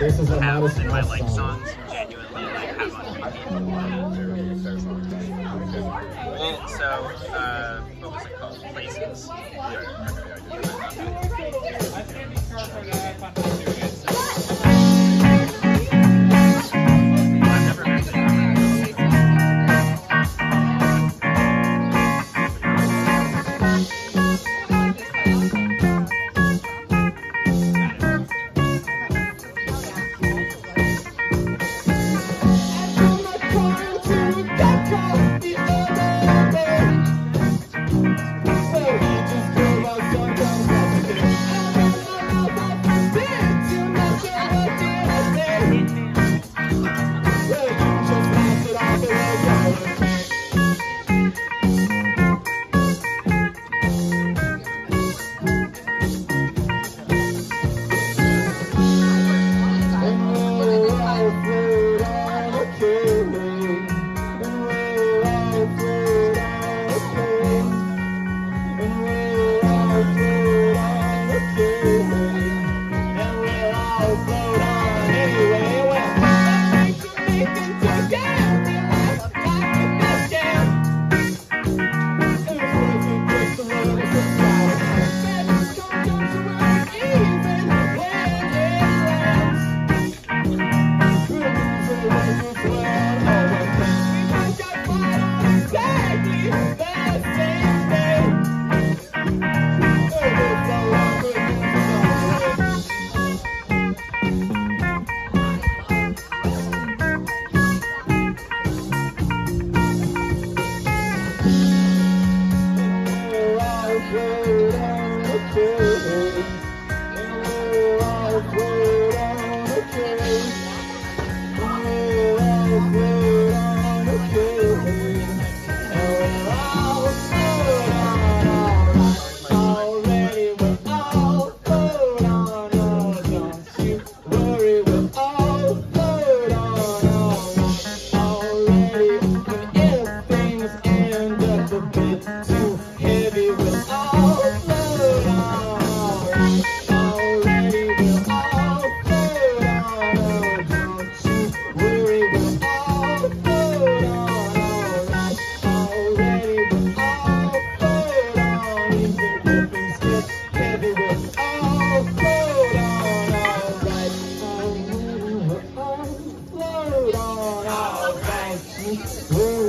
This is a have modest in my like song. songs genuinely like have on repeat. Well, so uh, what was it called? Places. I've Whoa.